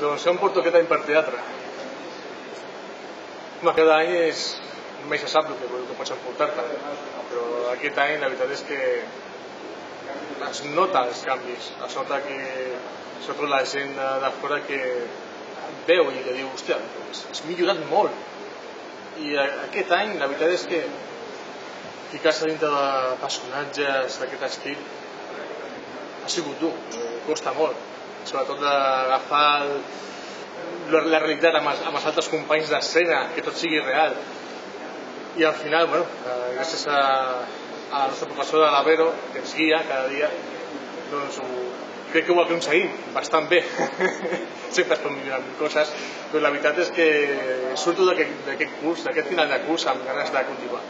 Doncs em porto aquest any per teatre. Home, cada any és mai se sap el que, el que pots emportar-te, però aquest any la veritat és que es nota els canvis, es nota que sobretot la gent de, fora que veu i que diu, hòstia, has, has millorat molt. I aquest any la veritat és que ficar-se dintre de personatges d'aquest estil ha sigut dur, costa molt, sobretot d'agafar la realitat amb els, amb els altres companys d'escena, que tot sigui real. I al final, bueno, eh, gràcies a, a la nostra professora l'Avero, que ens guia cada dia, doncs ho, crec que ho aconseguim bastant bé. Sempre es pot millorar coses, però la veritat és que surto d'aquest curs, d'aquest final de curs, amb ganes de continuar.